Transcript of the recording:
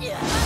Yeah.